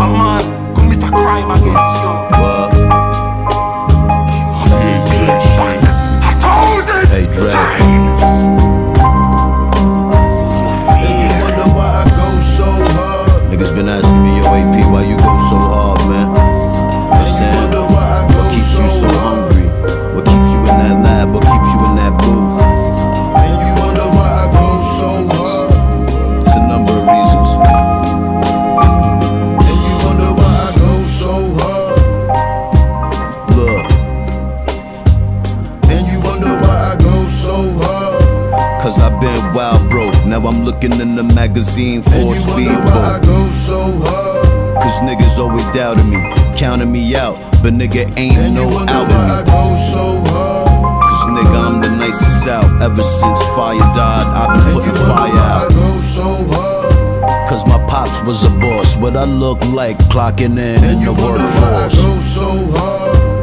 a man commit a crime against you. What? Hey, Dre. times. And you wonder why I go so hard. Niggas been asking me, yo, AP, why you I've been wild broke. Now I'm looking in the magazine for a speedboat. Cause niggas always doubted me, counting me out. But nigga ain't no out in me. Cause nigga, I'm the nicest out. Ever since fire died, I've been putting fire out. So Cause my pops was a boss. What I look like clocking in in the workforce.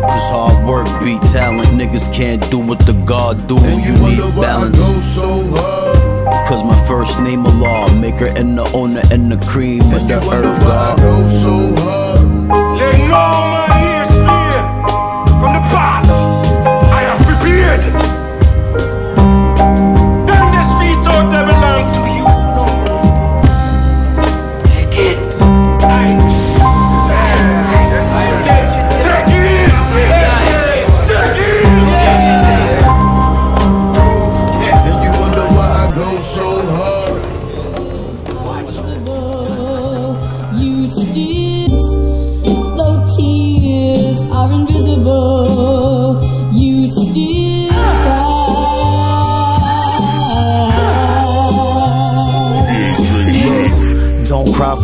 Cause hard work beat talent. Niggas can't do what the God do. You need balance. Cause my first name a law maker and the owner and the cream of the earth God. Let no man hear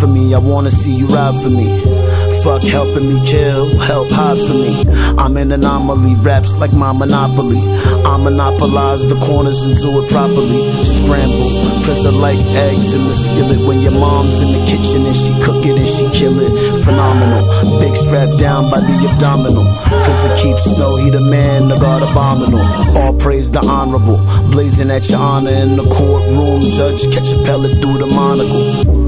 for me, I wanna see you ride for me. Fuck helping me kill, help hide for me. I'm an anomaly, raps like my monopoly. I monopolize the corners and do it properly. Scramble, prison like eggs in the skillet. When your mom's in the kitchen and she cook it and she kill it. Phenomenal, big strap down by the abdominal. Cause it keeps snow, he the man, the god abominable. All praise the honorable, blazing at your honor in the courtroom. Judge catch a pellet through the monocle.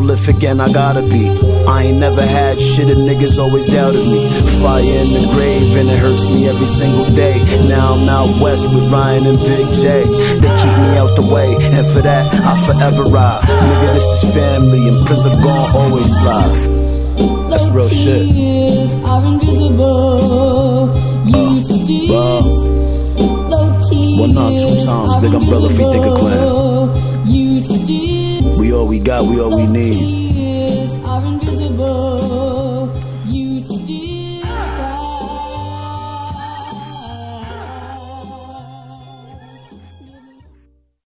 Uh. Prolific and I gotta be. I ain't never had shit and niggas always doubted me. Fire in the grave and it hurts me every single day. Now I'm out west with Ryan and Big J. They keep me out the way, and for that I forever ride. Nigga, this is family and prison gon' always slide. That's real shit. Tears are invisible. You still, though tears One, not two times. Big umbrella, free thinker clan. All we got, we all we need.